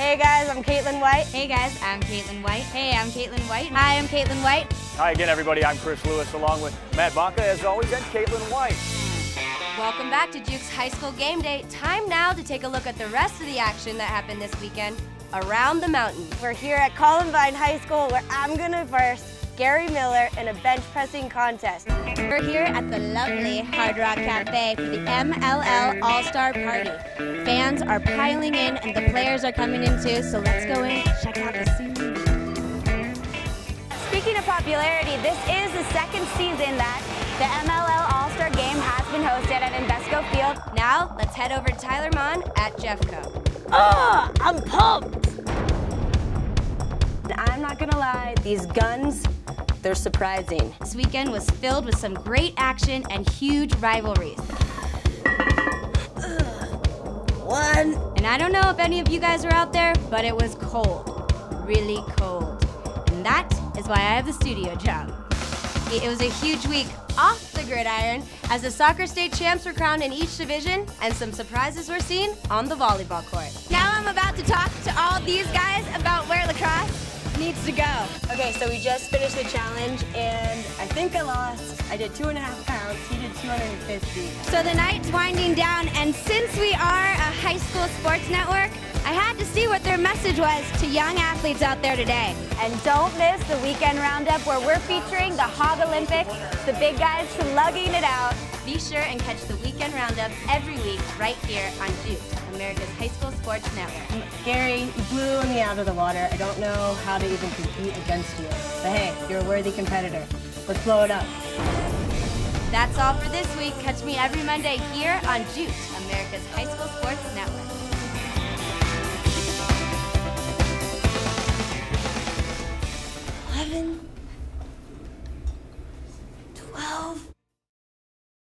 Hey guys, I'm Kaitlin White. Hey guys, I'm Kaitlin White. Hey, I'm Kaitlin White. Hi, I'm Kaitlin White. Hi again, everybody. I'm Chris Lewis, along with Matt Bonka, as always, and Kaitlin White. Welcome back to Duke's High School Game Day. Time now to take a look at the rest of the action that happened this weekend around the mountain. We're here at Columbine High School where I'm gonna verse Gary Miller in a bench pressing contest. We're here at the lovely Hard Rock Cafe for the MLL All-Star Party. Fans are piling in and the players are coming in too, so let's go in and check out the scene. Speaking of popularity, this is the second season that the MLL All-Star Game has been hosted at Invesco Field. Now, let's head over to Tyler Mon at Jeffco. Oh, I'm pumped! I'm not gonna lie, these guns, they're surprising. This weekend was filled with some great action and huge rivalries. One. And I don't know if any of you guys are out there, but it was cold. Really cold. And that is why I have the studio job. It was a huge week off the gridiron as the soccer state champs were crowned in each division and some surprises were seen on the volleyball court. Now I'm about to talk to all these guys about where lacrosse needs to go. Okay, so we just finished the challenge and I think I lost. I did two and a half pounds, he did 250. So the night's winding down and since we are a high school sports network, what their message was to young athletes out there today. And don't miss the weekend roundup where we're featuring the Hog Olympics, the big guys slugging it out. Be sure and catch the weekend roundup every week right here on Duke, America's High School Sports Network. Mm, Gary, you blew me out of the water. I don't know how to even compete against you. But hey, you're a worthy competitor. Let's blow it up. That's all for this week. Catch me every Monday here on Duke, America's High School Sports Network. 12